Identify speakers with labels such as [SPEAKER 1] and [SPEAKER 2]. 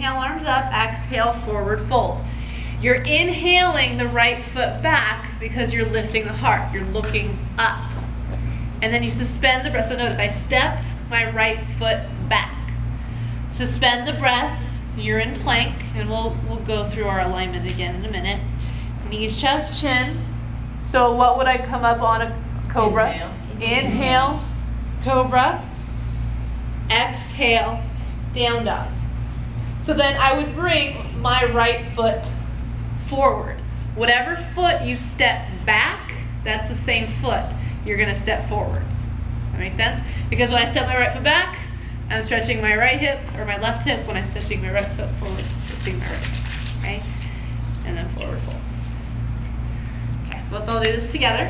[SPEAKER 1] Inhale, arms up, exhale, forward fold. You're inhaling the right foot back because you're lifting the heart. You're looking up. And then you suspend the breath. So notice I stepped my right foot back. Suspend the breath. You're in plank, and we'll we'll go through our alignment again in a minute. Knees, chest, chin. So what would I come up on a cobra?
[SPEAKER 2] Inhale.
[SPEAKER 1] Inhale, cobra. Exhale, down dog. So then I would bring my right foot forward. Whatever foot you step back, that's the same foot you're gonna step forward. That makes sense? Because when I step my right foot back, I'm stretching my right hip or my left hip. When I'm stretching my right foot forward, stretching my right. Okay? And then forward fold. Okay, so let's all do this together.